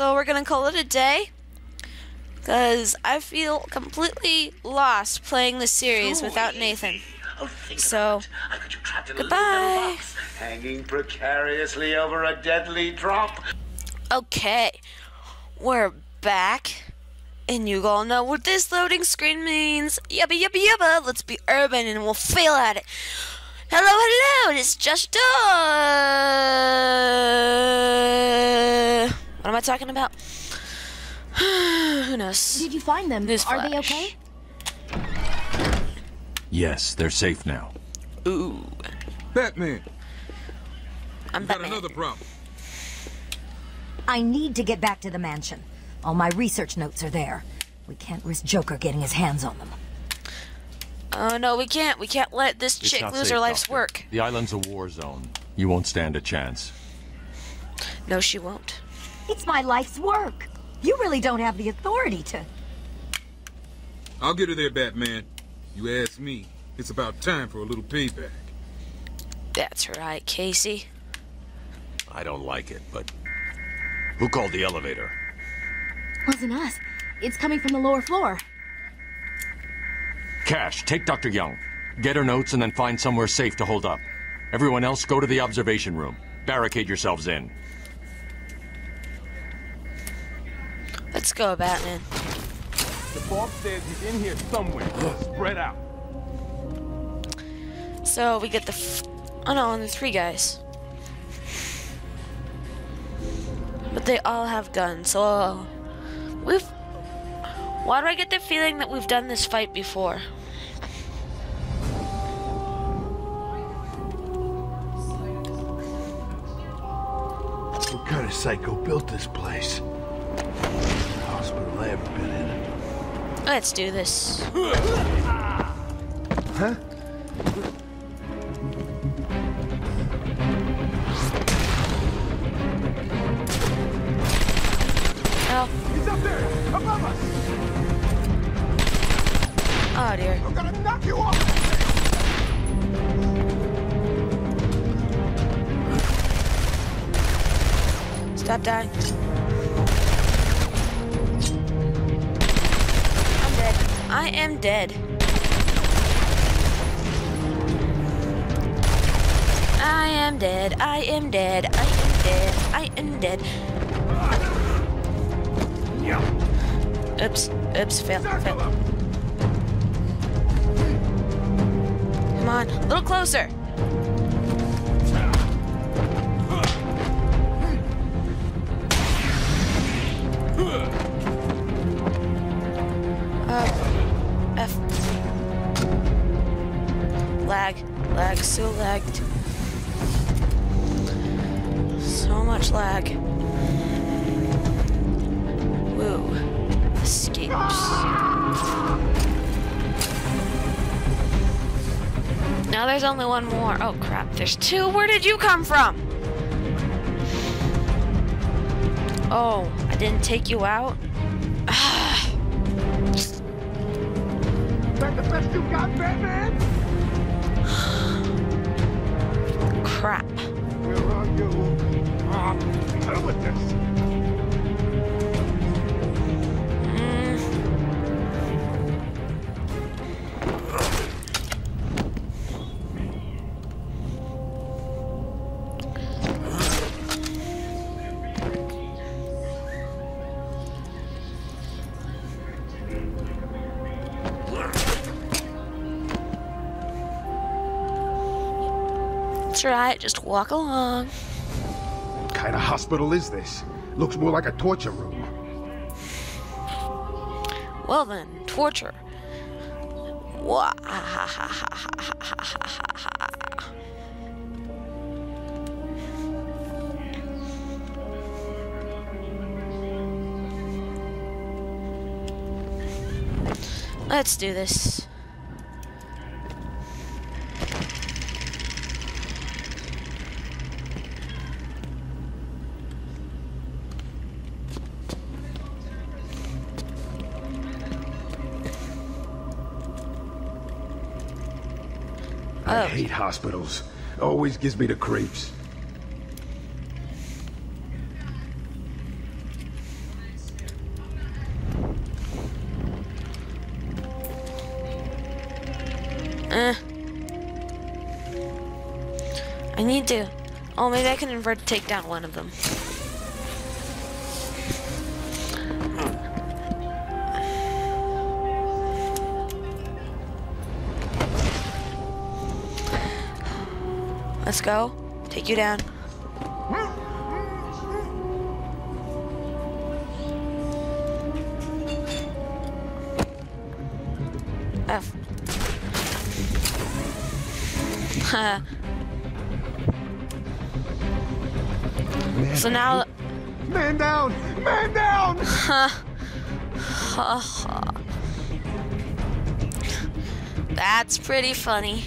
so we're gonna call it a day. Cause I feel completely lost playing this series without Nathan. Oh, So. I got you in goodbye. box, hanging precariously over a deadly drop. Okay, we're back. And you all know what this loading screen means. Yubba yubba yubba. Let's be urban and we'll fail at it. Hello, hello. It's just uh, What am I talking about? Who knows? Did you find them? Are they okay? Yes, they're safe now. Ooh, Batman, I'm Batman. got another problem. I need to get back to the mansion. All my research notes are there. We can't risk Joker getting his hands on them. Oh no, we can't. We can't let this It's chick lose safe, her life's Doctor. work. The island's a war zone. You won't stand a chance. No, she won't. It's my life's work. You really don't have the authority to. I'll get her there, Batman. You ask me, it's about time for a little payback. That's right, Casey. I don't like it, but... Who called the elevator? Wasn't us. It's coming from the lower floor. Cash, take Dr. Young. Get her notes and then find somewhere safe to hold up. Everyone else, go to the observation room. Barricade yourselves in. Go, Batman. The boss says he's in here somewhere. Spread out. So we get the. F- oh no, only three guys. But they all have guns, so we've. Why do I get the feeling that we've done this fight before? What kind of psycho built this place? Hospital I ever been in. Let's do this. Huh? Oh, He's up there, above us. oh dear. I'm gonna knock you off. Stop dying. I am dead. I am dead. I am dead. I am dead. I am dead. Oops. Oops. Fail. Fail. Come on. A little closer. Oh. Lag. Lag. So lagged. So much lag. Woo. Escapes. Now there's only one more. Oh crap, there's two. Where did you come from? Oh, I didn't take you out? That the best you got, Batman? Crap. Where are you? Ah, hell with this. That's right, just walk along. What kind of hospital is this? Looks more like a torture room. Well then, torture. Let's do this. I oh. hate hospitals. Always gives me the creeps. Eh. I need to. Oh, maybe I can invert to take down one of them. Let's go. Take you down. F. So now, Man down! Man down! that's pretty funny.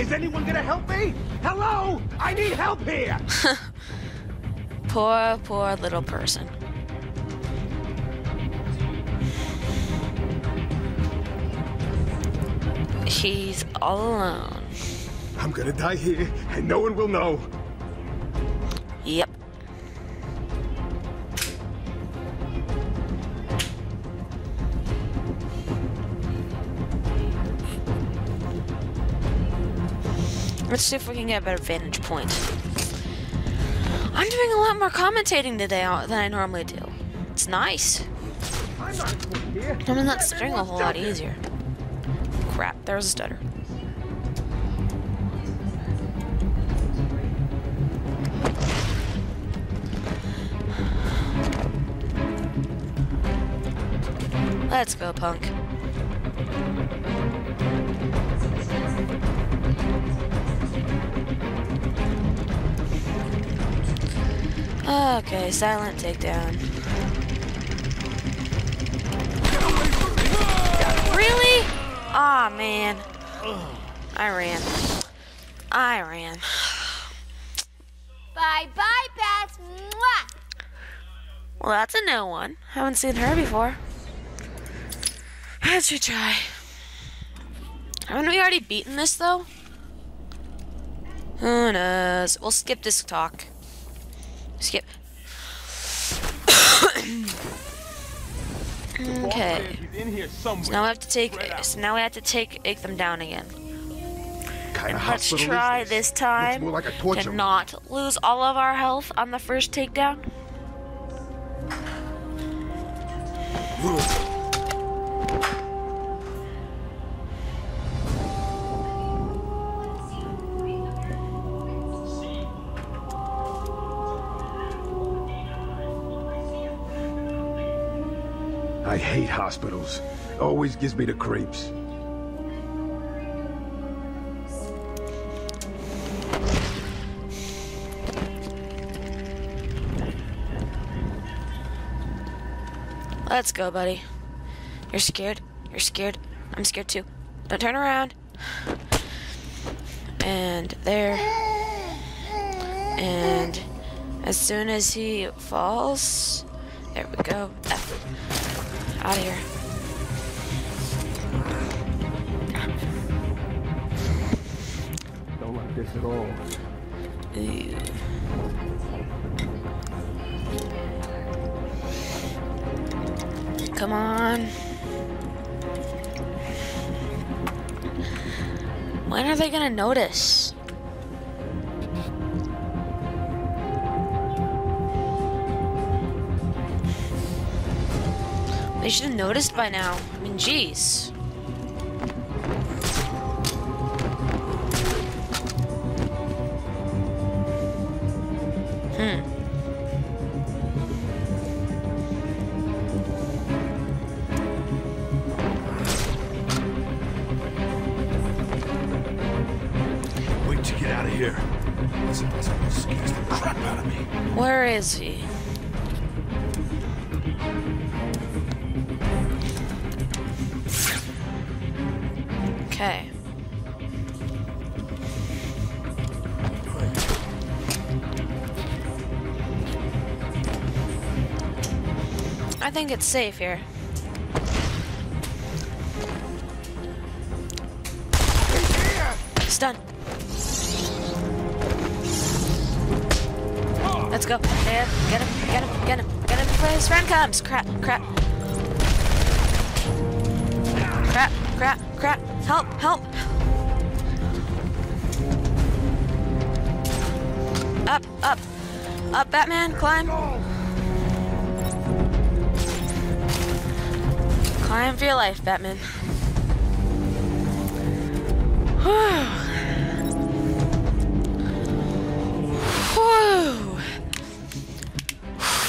Is anyone gonna help me? Hello? I need help here! Poor, poor little person. He's all alone. I'm gonna die here, and no one will know. Yep. Let's see if we can get a better vantage point. I'm doing a lot more commentating today uh, than I normally do. It's nice. I'm not string a whole lot easier. Crap, there was a stutter. Let's go, punk. Okay, silent takedown. Really? Aw, man. I ran. I ran. Bye bye, Beth. Mwah! Well, that's a new one. I haven't seen her before. Let's retry. Haven't we already beaten this, though? Who knows? We'll skip this talk. Skip. okay. In here. So now we have to take. So now we have to take take them down again. Kind of Let's try is this time Looks more like a to room. not lose all of our health on the first takedown. I hate hospitals. Always gives me the creeps. Let's go, buddy. You're scared. You're scared. I'm scared too. Don't turn around. And there. And as soon as he falls, there we go. Out of here. Don't like this at all. Ew. Come on. When are they gonna notice? They should have noticed by now. I mean, jeez. I think it's safe here. Stun. Let's go. There. Get him. Get him. Get him. Get him before his friend comes. Crap, crap. Crap. crap, crap. Help, help. Up, up. Up, Batman, climb. Climb for your life, Batman. Whew. Whew.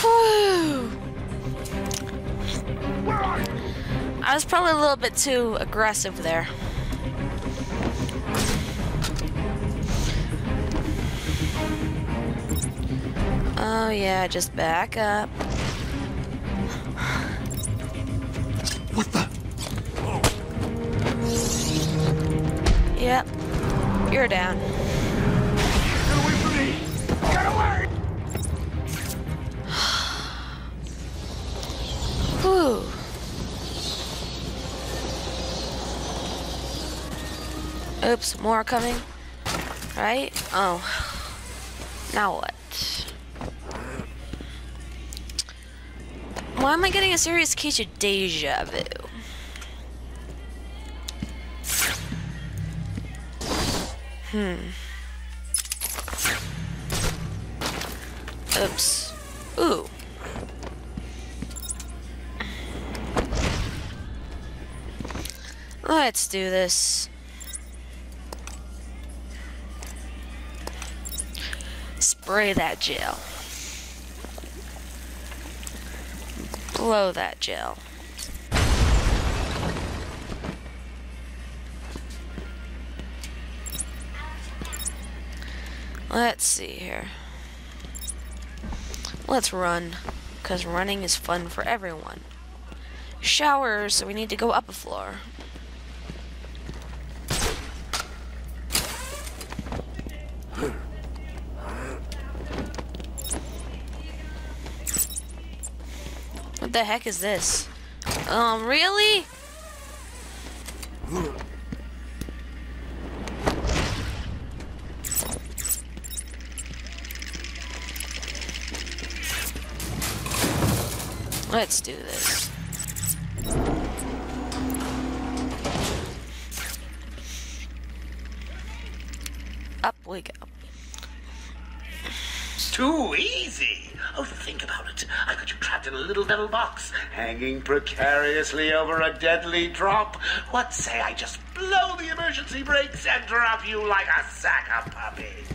Whew. I was probably a little bit too aggressive there. Oh yeah, just back up. You're down. Get away from me! Get away! Whew. Oops, more coming. Right? Oh. Now what? Why am I getting a serious case of deja vu? Hmm. Oops. Ooh. Let's do this. Spray that gel. Blow that gel. Let's see here. Let's run, because running is fun for everyone. Showers, so we need to go up a floor. What the heck is this? Um, really? Let's do this. Up we go. Too easy. Oh, think about it. I got you trapped in a little metal box, hanging precariously over a deadly drop. What say I just blow the emergency brakes and drop you like a sack of puppies?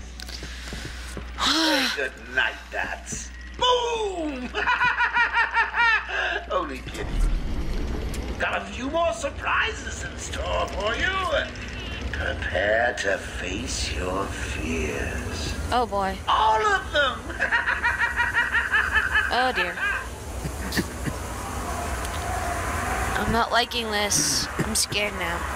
Say good night, bats. Boom! Only kidding. Got a few more surprises in store for you. Prepare to face your fears. Oh boy. All of them! Oh dear. I'm not liking this. I'm scared now.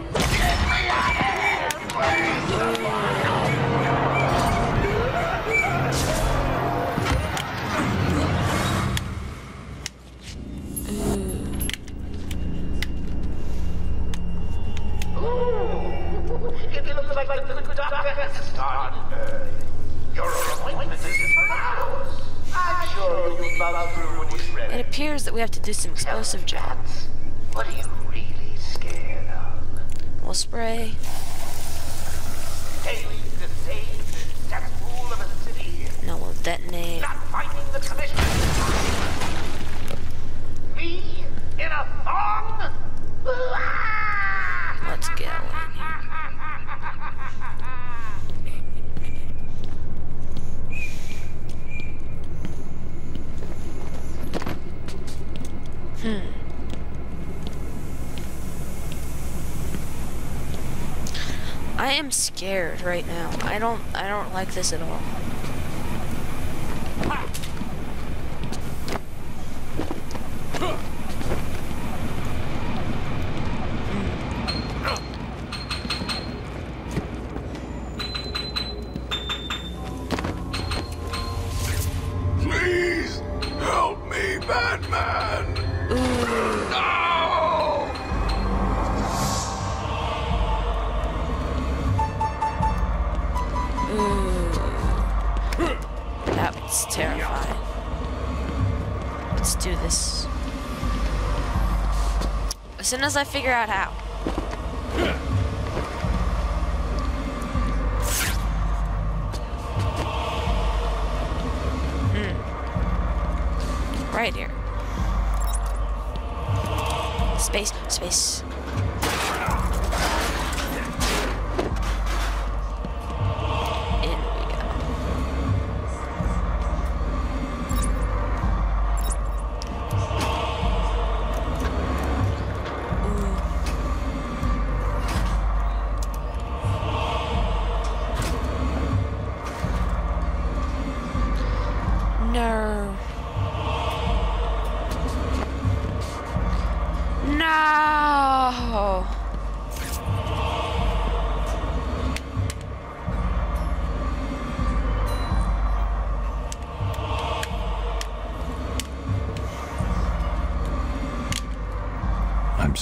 we have to do some explosive jobs. What are you really scared of? We'll spray. Failing to save the death pool of a city. No, we'll detonate. Not finding the commission. Me in a thong? Let's go in here. Hmm. I am scared right now. I don't I don't like this at all. That's terrifying. Let's do this. As soon as I figure out how. Hmm. Right here. Space, space.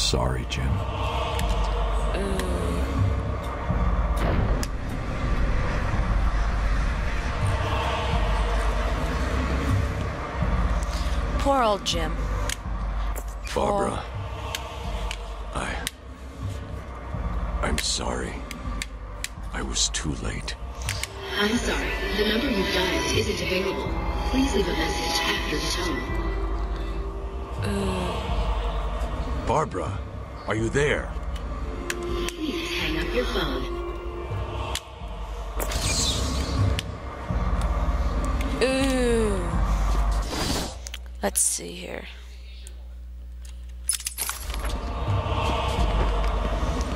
Sorry, Jim. Poor old Jim. Barbara. I. I'm sorry. I was too late. I'm sorry. The number you've dialed isn't available. Please leave a message after the tone. Uh, Barbara, are you there? Please hang up your phone. Ooh. Let's see here.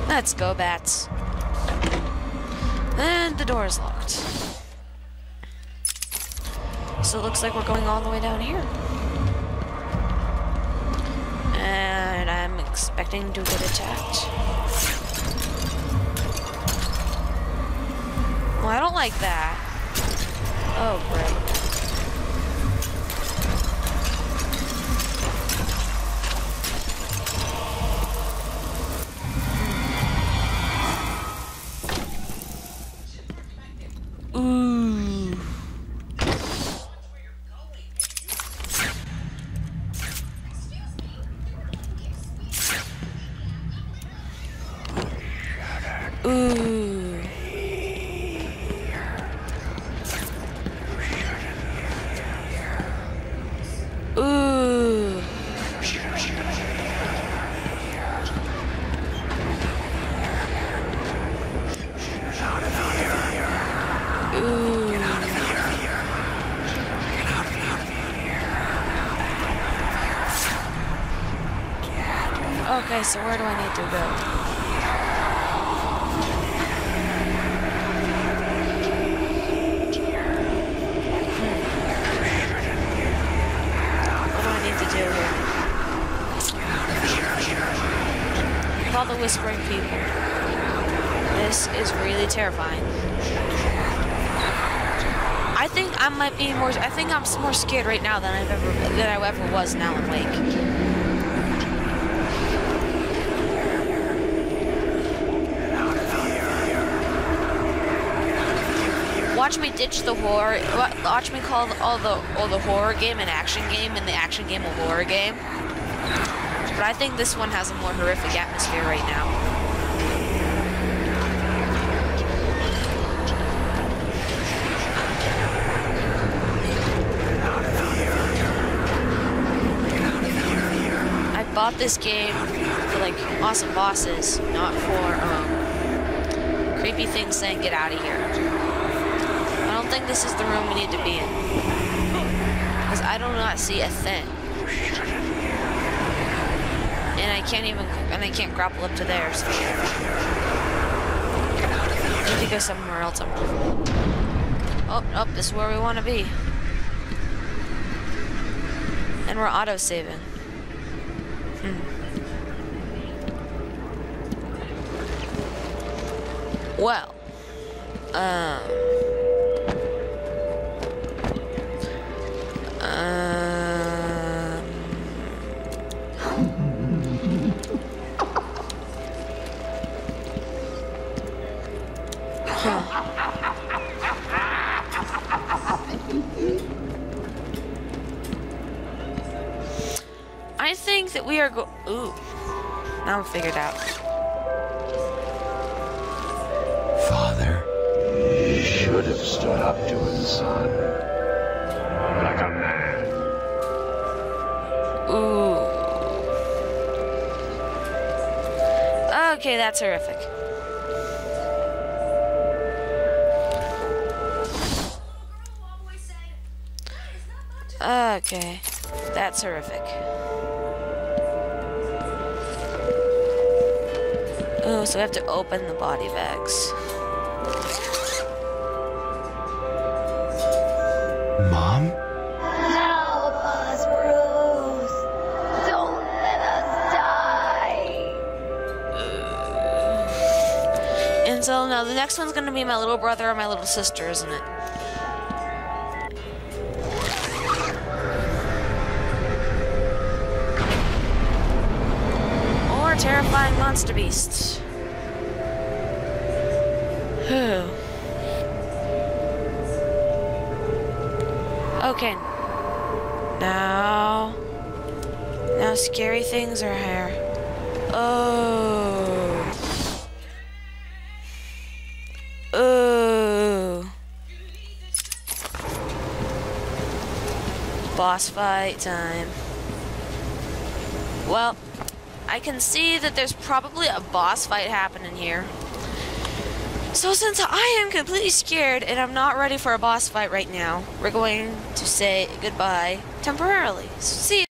Let's go, bats. And the door is locked. So it looks like we're going all the way down here. And I'm expecting to get attacked. Well, I don't like that. Oh, great. Okay, so where do I need to go? Hmm. What do I need to do here? Call the whispering people. This is really terrifying. I think I might be more. I think I'm more scared right now than I've ever than I ever was in Alan Wake. Watch me ditch the horror. Watch me call all the all the horror game an action game and the action game a horror game. But I think this one has a more horrific atmosphere right now. I bought this game for like awesome bosses, not for um, creepy things saying get out of here. Think this is the room we need to be in. Because I do not see a thing. And I can't even, and I can't grapple up to there, so. I need to go somewhere else. Oh, oh, this is where we want to be. And we're auto-saving. Hmm. Well. Um. We are go- Ooh. Now I'm figured out. Father. You should have stood up to his son. Like a man. Ooh. Okay, that's horrific. Okay, that's horrific. Oh, so we have to open the body bags. Mom? Help us, Bruce! Don't let us die! And so now the next one's gonna be my little brother or my little sister, isn't it? Terrifying monster beasts. Okay. Now. Now scary things are here. Oh. Ooh. Boss fight time. Well, I can see that there's probably a boss fight happening here. So since I am completely scared and I'm not ready for a boss fight right now, we're going to say goodbye temporarily. See you.